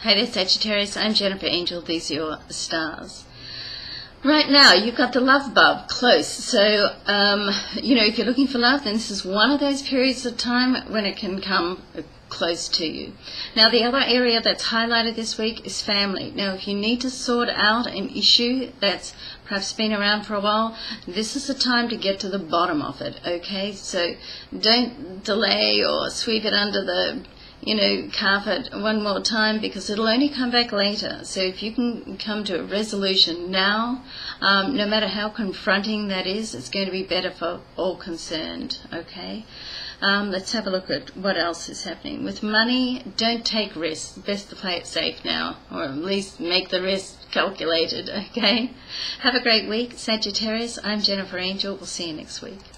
Hey there, Sagittarius. I'm Jennifer Angel. These are your stars. Right now, you've got the love bulb close. So, um, you know, if you're looking for love, then this is one of those periods of time when it can come close to you. Now, the other area that's highlighted this week is family. Now, if you need to sort out an issue that's perhaps been around for a while, this is the time to get to the bottom of it, okay? So don't delay or sweep it under the you know, carve it one more time because it'll only come back later. So if you can come to a resolution now, um, no matter how confronting that is, it's going to be better for all concerned, okay? Um, let's have a look at what else is happening. With money, don't take risks. Best to play it safe now, or at least make the risk calculated, okay? Have a great week, Sagittarius. I'm Jennifer Angel. We'll see you next week.